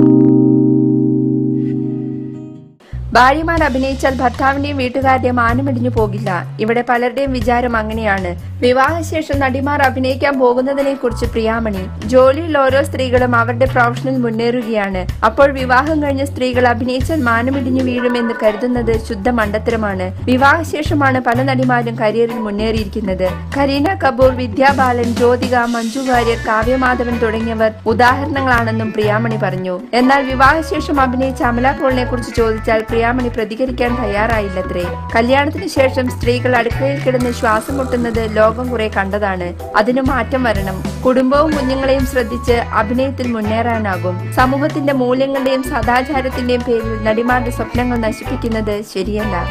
you ഭാര്യമാർ അഭിനയിച്ചാൽ ഭർത്താവിന്റെയും വീട്ടുകാരുടെയും മാനമിടിഞ്ഞു പോകില്ല. ഇവിടെ പലരുടെയും വിചാരം അങ്ങനെയാണ്. വിവാഹശേഷം നടിമാർ അഭിനയിക്കാൻ പോകുന്നതിനെ കുറിച്ച് പ്രിയാമണി. ജോലിയിൽ ഓരോ സ്ത്രീകളും അവരുടെ പ്രൊഫഷനിൽ മുന്നേറുകയാണ്. അപ്പോൾ വിവാഹം കഴിഞ്ഞ സ്ത്രീകൾ അഭിനയിച്ചാൽ മാനമിടിഞ്ഞു വീഴുമെന്ന് കരുതുന്നത് ശുദ്ധ മണ്ടത്തരമാണ് വിവാഹശേഷമാണ് പല നടിമാരും കരിയറിൽ മുന്നേറിയിരിക്കുന്നത്. കരീന കപൂർ വിദ്യാ ബാലൻ ജ്യോതിക മഞ്ജു വാര്യർ കാവ്യമാധവൻ തുടങ്ങിയവർ ഉദാഹരണങ്ങളാണെന്നും പ്രിയാമണി പറഞ്ഞു. എന്നാൽ വിവാഹശേഷം അഭിനയിച്ച അമല പോളിനെ കുറിച്ച് ചോദിച്ചാൽ പ്രിയാമണി പ്രതികരിക്കാൻ തയ്യാറായില്ലത്രേ. കല്യാണത്തിന് ശേഷം സ്ത്രീകൾ അടുക്കളയിൽ കിടന്ന് ശ്വാസം മുട്ടുന്നത് ലോകം കുറെ കണ്ടതാണ്. അതിനു മാറ്റം വരണം. കുടുംബവും കുഞ്ഞുങ്ങളെയും ശ്രദ്ധിച്ച് അഭിനയത്തിൽ മുന്നേറാനാകും. സമൂഹത്തിന്റെ മൂല്യങ്ങളുടെയും സദാചാരത്തിന്റെയും പേരിൽ നടിമാരുടെ സ്വപ്നങ്ങൾ നശിപ്പിക്കുന്നത് ശരിയല്ല.